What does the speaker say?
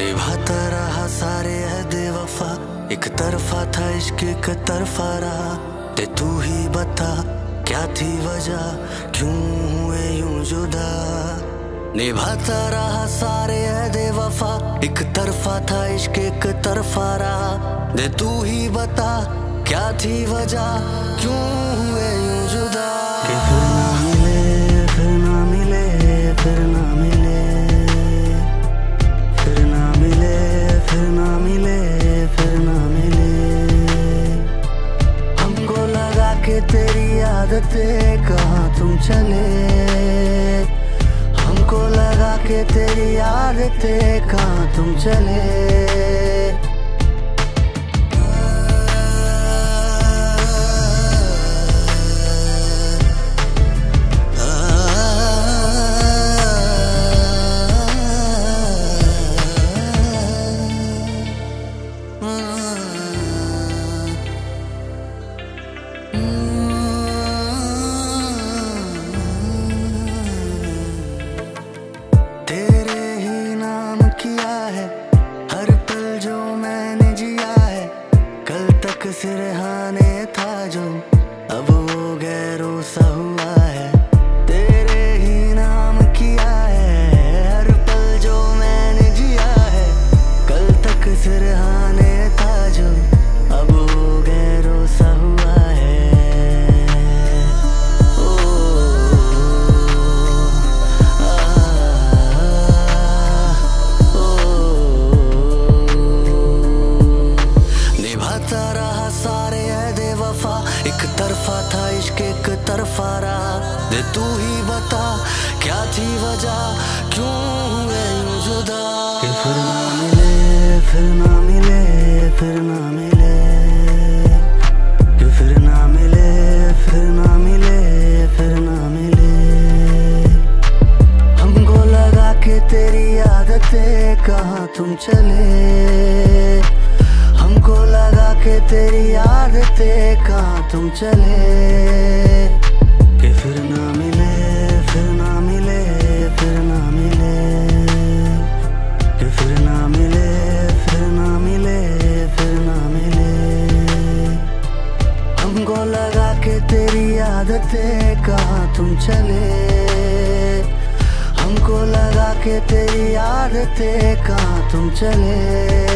निभाता रहा सारे है वफा। एक तरफा था इश्क, एक तरफा रहा। ते तू ही बता, क्या थी वजह? क्यों हुए यूँ जुदा? निभाता रहा सारे है वफा। एक तरफा था इश्क, एक तरफा रहा। दे तू ही बता, क्या थी वजह? क्यों तेरी आदतें कहा तुम चले? हमको लगा के तेरी आदतें कहा तुम चले? so तरफा रहा दे तू ही बता, क्या थी वजह? क्यों हुए जुदा? फिर ना मिले, फिर ना मिले, फिर ना मिले। फिर ना मिले, फिर ना मिले, फिर ना मिले। हमको लगा के तेरी आदतें कहाँ तुम चले। के तेरी आदतें कहाँ तुम चले? कि फिर ना मिले, फिर ना मिले, फिर ना मिले। कि फिर ना मिले, फिर ना मिले, फिर ना मिले। हमको लगा के तेरी आदतें कहाँ तुम चले? हमको लगा के तेरी आदतें कहाँ तुम चले?